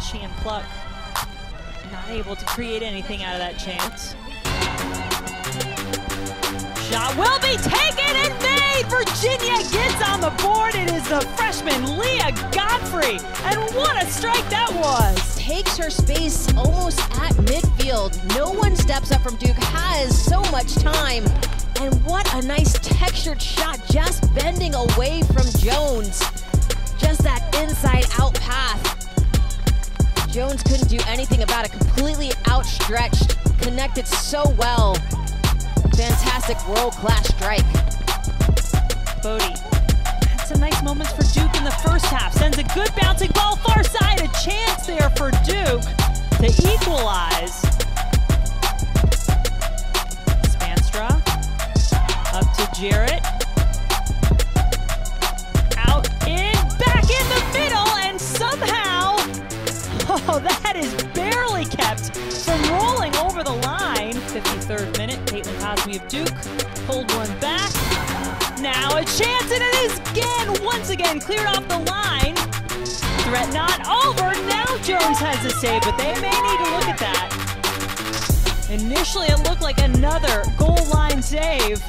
Sheehan Pluck not able to create anything out of that chance. Shot will be taken and made. Virginia gets on the board. It is the freshman Leah Godfrey. And what a strike that was. Takes her space almost at midfield. No one steps up from Duke, has so much time. And what a nice textured shot, just bending away from Jones. Just that inside out. Jones couldn't do anything about it, completely outstretched, connected so well. Fantastic world-class strike. Bodie some nice moments for Duke in the first half. Sends a good bouncing ball far side. A chance there for Duke to equalize. Spanstra up to Jarrett. That is barely kept from rolling over the line. 53rd minute, Caitlin Cosme of Duke pulled one back. Now a chance, and it is again, once again, cleared off the line. Threat not over. Now Jones has a save, but they may need to look at that. Initially, it looked like another goal line save.